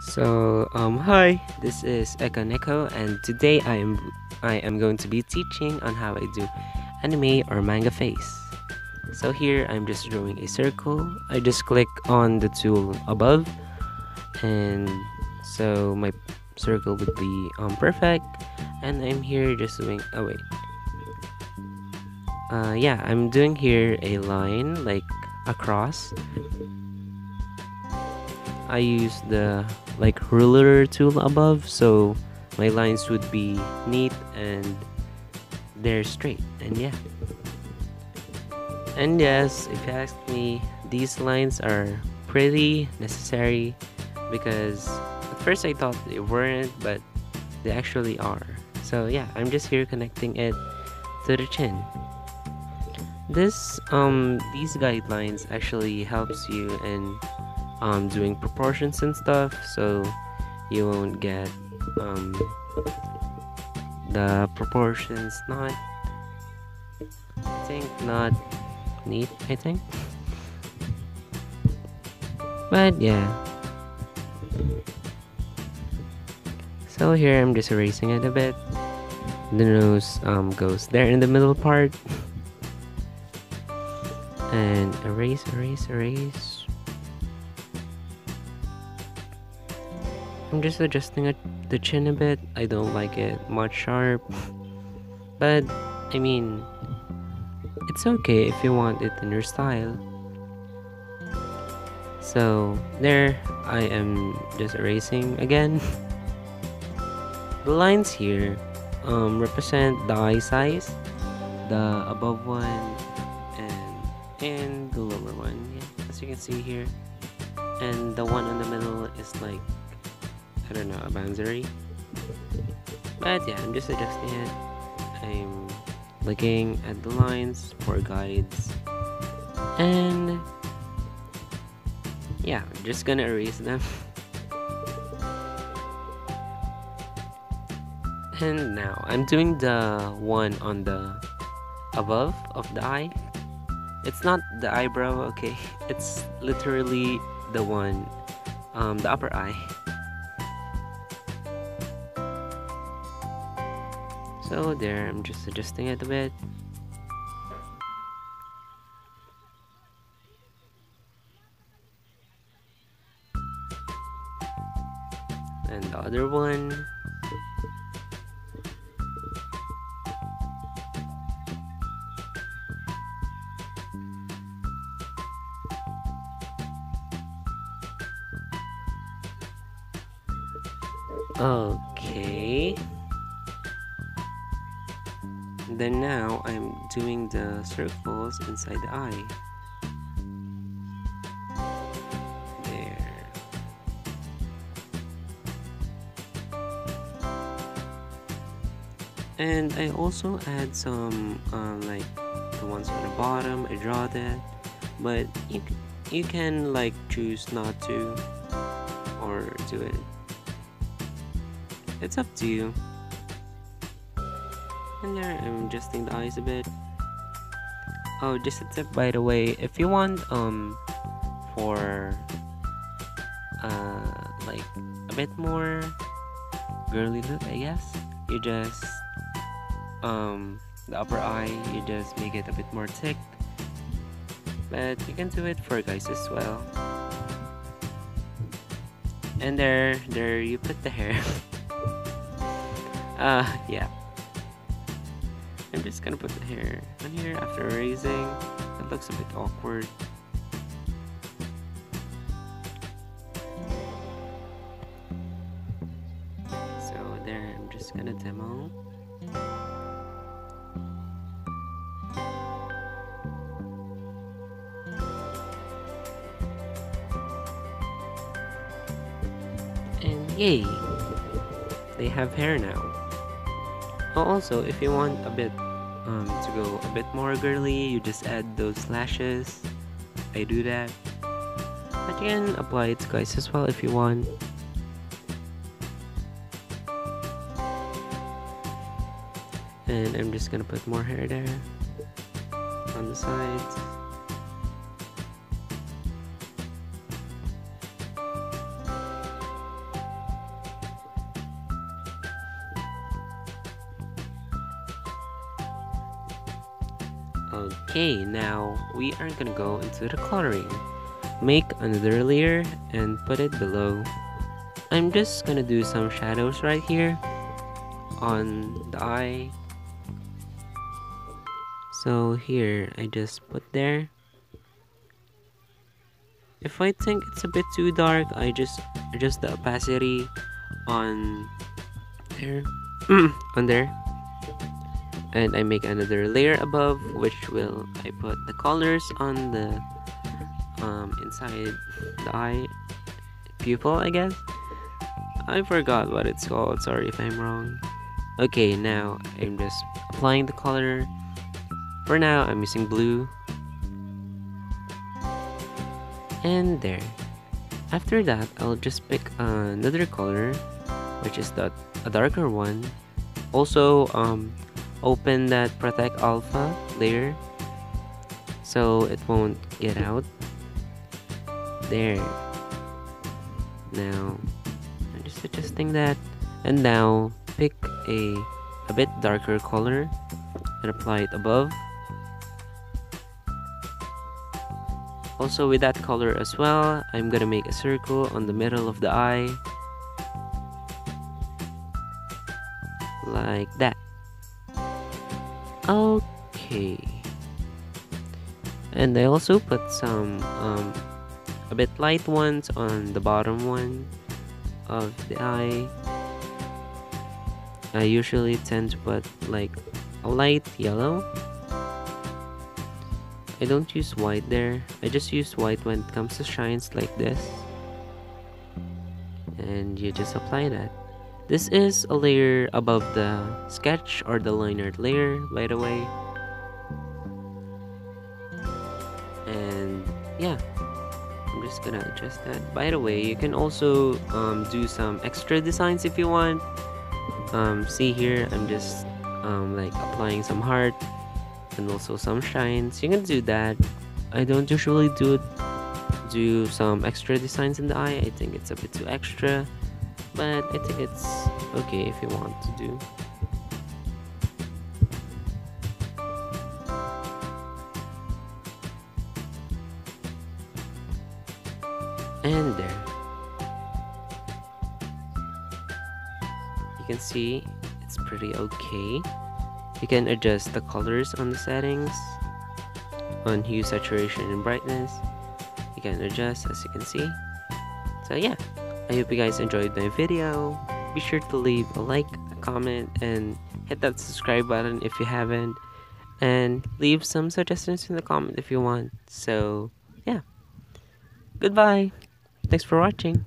So, um, hi, this is Eco Neko, and today I am I am going to be teaching on how I do anime or manga face. So here I'm just drawing a circle. I just click on the tool above, and so my circle would be um perfect. And I'm here just doing. Oh wait. Uh, yeah, I'm doing here a line like across I use the like ruler tool above so my lines would be neat and they're straight and yeah. And yes if you ask me these lines are pretty necessary because at first I thought they weren't but they actually are. So yeah I'm just here connecting it to the chin. This um these guidelines actually helps you in um, doing proportions and stuff so you won't get um, the proportions not I think not neat I think. But yeah. So here I'm just erasing it a bit. The nose um, goes there in the middle part. And erase erase erase I'm just adjusting the chin a bit. I don't like it much sharp. But, I mean, it's okay if you want it in your style. So, there, I am just erasing again. the lines here um, represent the eye size, the above one, and, and the lower one, yeah, as you can see here. And the one in the middle is like I don't know, a boundary. But yeah, I'm just adjusting it. I'm looking at the lines for guides. And yeah, I'm just gonna erase them. and now I'm doing the one on the above of the eye. It's not the eyebrow, okay? It's literally the one, um, the upper eye. So there, I'm just adjusting it a bit. And the other one. Okay. Then now I'm doing the circles inside the eye. There. And I also add some uh, like the ones on the bottom, I draw that. But you, you can like choose not to or do it. It's up to you. And there, I'm adjusting the eyes a bit. Oh, just a tip by the way, if you want um for uh like a bit more girly look, I guess, you just um the upper eye, you just make it a bit more thick. But you can do it for guys as well. And there, there you put the hair. uh, yeah. I'm just gonna put the hair on here after erasing. It looks a bit awkward. So there, I'm just gonna demo. And yay! They have hair now. Oh, also, if you want a bit um, to go a bit more girly, you just add those lashes. I do that. But you can apply it to guys as well if you want. And I'm just gonna put more hair there on the sides. Okay, now we are gonna go into the coloring. Make another layer and put it below. I'm just gonna do some shadows right here on the eye. So here, I just put there. If I think it's a bit too dark, I just adjust the opacity on there, on there. And I make another layer above, which will I put the colors on the um, inside the eye pupil, I guess. I forgot what it's called. Sorry if I'm wrong. Okay, now I'm just applying the color. For now, I'm using blue and there after that I'll just pick another color which is the a darker one also um, open that protect alpha layer so it won't get out there now I'm just adjusting that and now pick a a bit darker color and apply it above Also with that color as well, I'm gonna make a circle on the middle of the eye. Like that. Okay. And I also put some um, a bit light ones on the bottom one of the eye. I usually tend to put like a light yellow I don't use white there. I just use white when it comes to shines like this. And you just apply that. This is a layer above the sketch or the liner layer, by the way. And yeah, I'm just gonna adjust that. By the way, you can also um, do some extra designs if you want. Um, see here, I'm just um, like applying some heart and also some shines you can do that i don't usually do do some extra designs in the eye i think it's a bit too extra but i think it's okay if you want to do and there you can see it's pretty okay you can adjust the colors on the settings, on hue, saturation, and brightness. You can adjust as you can see. So yeah, I hope you guys enjoyed my video. Be sure to leave a like, a comment, and hit that subscribe button if you haven't. And leave some suggestions in the comment if you want. So yeah, goodbye. Thanks for watching.